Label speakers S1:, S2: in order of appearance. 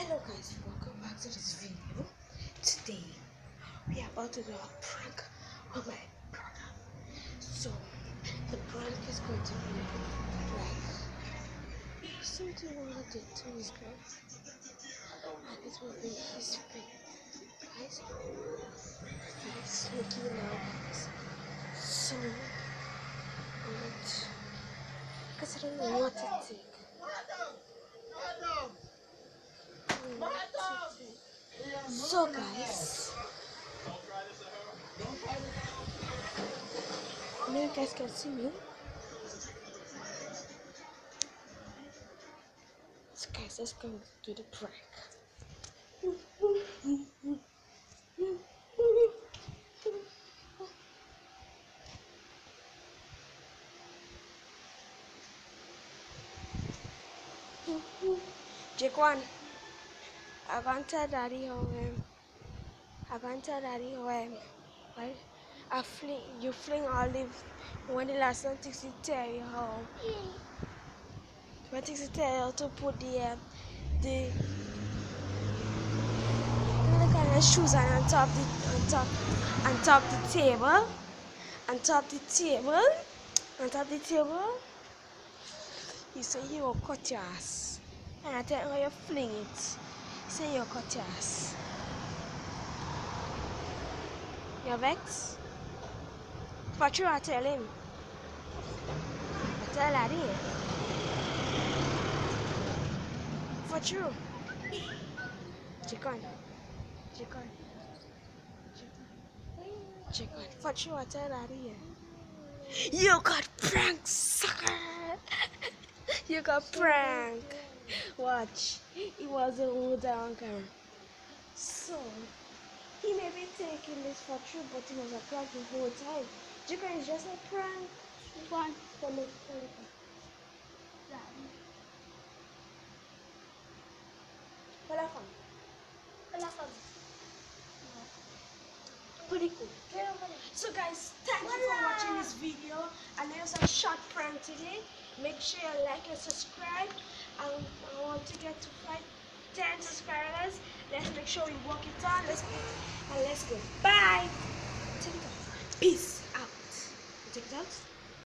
S1: Hello guys, welcome back to this video. Today we are about to do a prank on my brother. So the prank is going to be like something wanted to do his girl. And it will be his face. Guys, face making out. So I'm not because I don't know what to take. So guys, now you guys can see me. So guys, let's go do the prank. Jaquan, I tell daddy can't tell daddy um, right? I fling, you fling olive when the last Tixie tell you how when Tixie tell you how to put the um, the the kind of shoes on, on top the on top on top the table. On top the table. On top the table. You say you will cut your ass. And I tell you how you fling it say your ass you vex? For true I tell him. I tell Laddie for true. Chicken. Chicken. Chicken. For true I tell Laddie you got pranked sucker. You got pranked. Watch he wasn't hold down camera so he may be taking this for true but it was a prank the whole time. Chicken is just a prank. One. For Hola, fam. So guys, thank you for watching this video. And there's a short prank today. Make sure you like and subscribe. I want to get to five, 10 subscribers. Let's make sure we work it on. Let's and let's go. Bye. Out. Peace